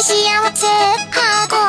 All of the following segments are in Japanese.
幸せ運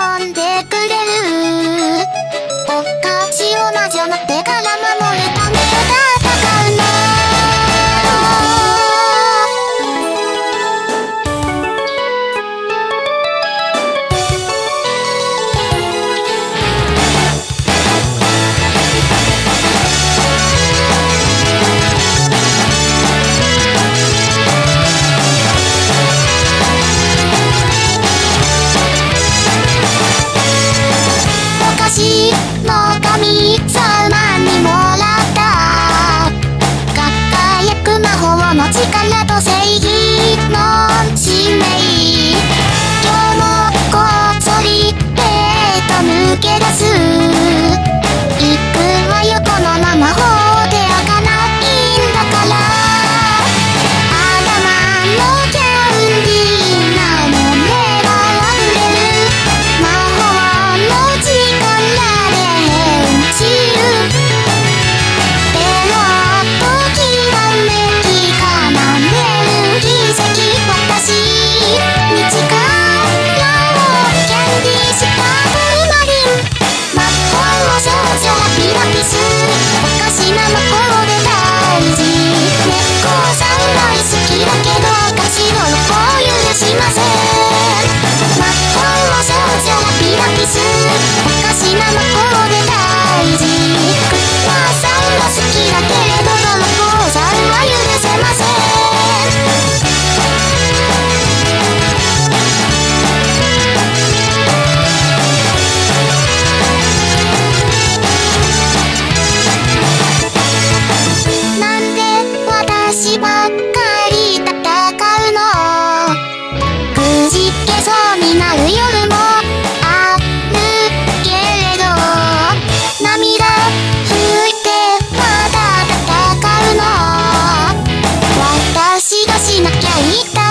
いた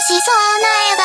しそうな笑顔